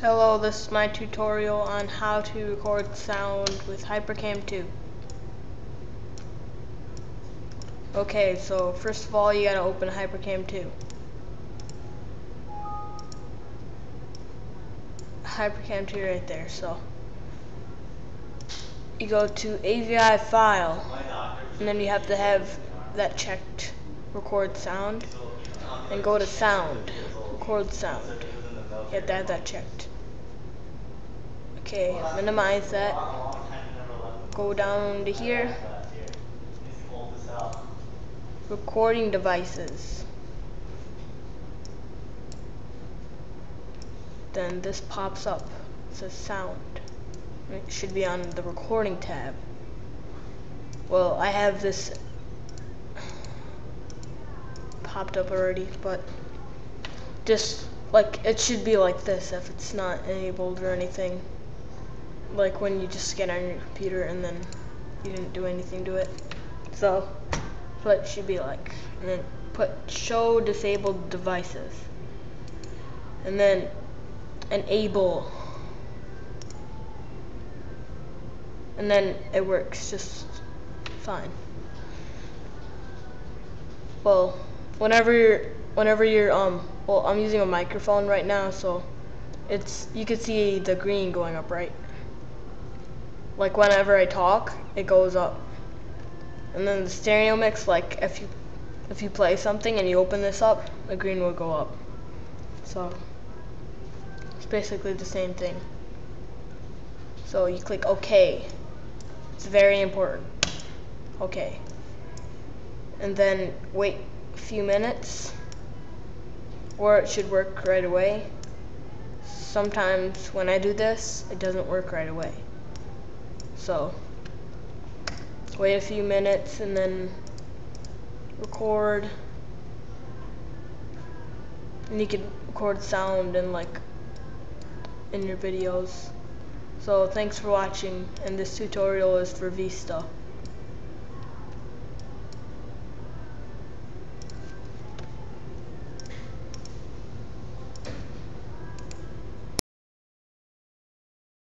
Hello, this is my tutorial on how to record sound with Hypercam 2. Okay, so first of all you gotta open Hypercam 2. Hypercam 2 right there, so you go to AVI file and then you have to have that checked record sound and go to sound record sound have to that checked. Okay minimize that. Go down to here. Recording devices. Then this pops up. It says sound. It should be on the recording tab. Well I have this popped up already but just like it should be like this if it's not enabled or anything. Like when you just get on your computer and then you didn't do anything to it. So what it should be like and then put show disabled devices. And then enable. And then it works just fine. Well whenever you're whenever you're um well I'm using a microphone right now so it's you can see the green going up right? Like whenever I talk it goes up. And then the stereo mix like if you if you play something and you open this up the green will go up. So it's basically the same thing. So you click OK. It's very important. Okay and then wait a few minutes or it should work right away. Sometimes when I do this, it doesn't work right away. So wait a few minutes and then record. And you can record sound and like in your videos. So thanks for watching and this tutorial is for Vista.